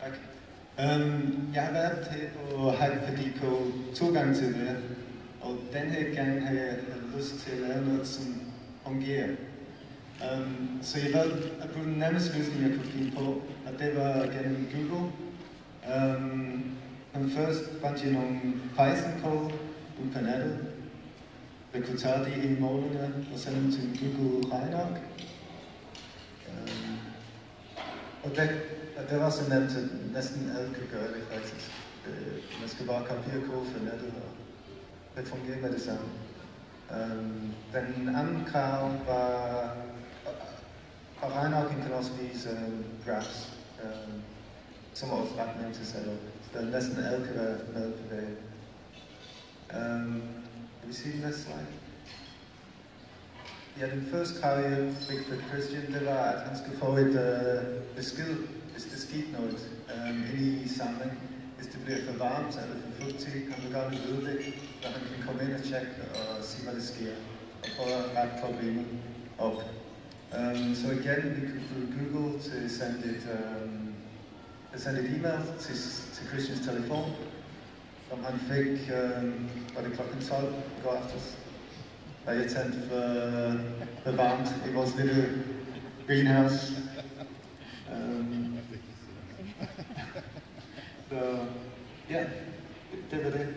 Tak. Um, jeg har været her på Hype4DK to gange til det, og den her gang har jeg lyst til at lave noget, som fungerer. Um, så jeg valgte at bruge den nærmeste løsning, jeg kunne finde på, og det var gennem Google. Um, men først fandt jeg nogle Python-kode ude på nettet. Jeg kunne tage de i målene og sende dem til Google regneark. Um, og det, og det var så nemt, at øh, næsten alle kan gøre det faktisk. Øh, man skal bare kopiere kode fra nettet, og det fungerer med det samme. Um, den anden krav var, og regnearken kan også vise um, graphs, um, som er også ret nemt til selv. sætte op. Så næsten alle kan være med på det. Um, vil vi se næste slide? Ja, den første krav, jeg fik fra Christian, det var, at han skulle få et øh, besked, hvis det skete noget øh, inde i samlingen. Hvis det bliver for varmt eller for fugtigt, kan du gerne vide det, så han kan komme ind og tjekke og se, hvad der sker, og prøve at rette problemet op. Um, så igen, vi kan bruge Google til at sende et, um, at sende et e-mail til, til Christians telefon, som han fik, um, var det klokken 12 i går aftes. Og jeg tændte for, for varmt i vores lille greenhouse. Um, så ja, det